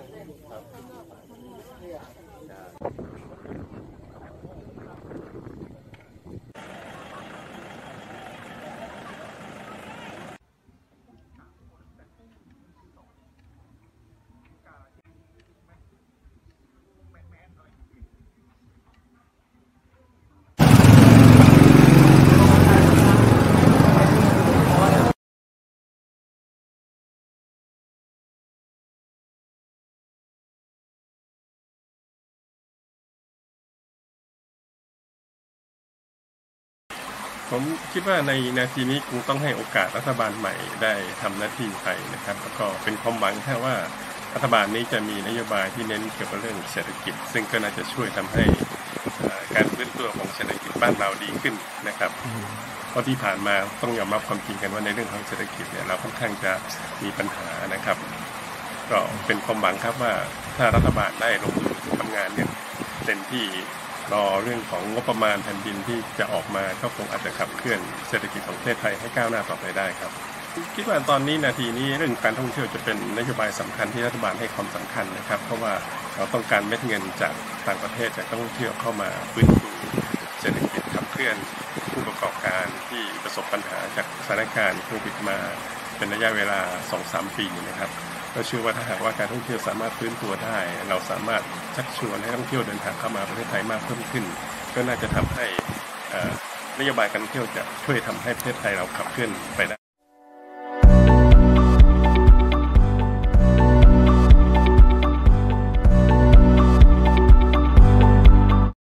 ครับ ผมคิดว่าในนาทีนี้คงต้องให้โอกาสรัฐบาลใหม่ได้ทำหน้าที่ไปนะครับแล้วก็เป็นความหวังแค่ว่ารัฐบาลนี้จะมีนโยบายที่เน้นเกี่ยวกับเรื่องเศรษฐกิจ ซึ่งก็น่าจะช่วยทำให้การฟื้นตัวของเศรษฐกิจบ้านเราดีขึ้นนะครับเพราะที่ผ่านมาต้องยอมรับความจริงกันว่าในเรื่องของเศรษฐกิจเนี่ยเราค่อนข้างจะมีปัญหานะครับ ก็เป็นความหวังครับว่าถ้ารัฐบาลได้ลงมือทำงานเนี่ยเต็มที่ รอเรื่องของงบประมาณแผ่นดินที่จะออกมาก็คงอาจจะขับเคลื่อนเศรษฐกิจของประเทศไทยให้ก้าวหน้าต่อไปได้ครับ คิดว่าตอนนี้นาทีนี้เรื่องการท่องเที่ยวจะเป็นนโยบายสำคัญที่รัฐบาลให้ความสำคัญนะครับ เพราะว่าเราต้องการเม็ดเงินจากต่างประเทศจากนักท่องเที่ยวเข้ามาฟื้นฟูเศรษฐกิจขับเคลื่อนผู้ประกอบการที่ประสบปัญหาจากสถานการณ์โควิดมา เป็นระยะเวลา 2-3 ปีนะครับ เราเชื่อว่าถ้าหากว่าการท่องเที่ยวสามารถฟื้นตัวได้ เราสามารถชักชวนให้ท่องเที่ยวเดินทางเข้ามาประเทศไทยมากเพิ่มขึ้น ก็น่าจะทำให้นโยบายการท่องเที่ยวจะช่วยทำให้ประเทศไทยเราขับเคลื่อนไปได้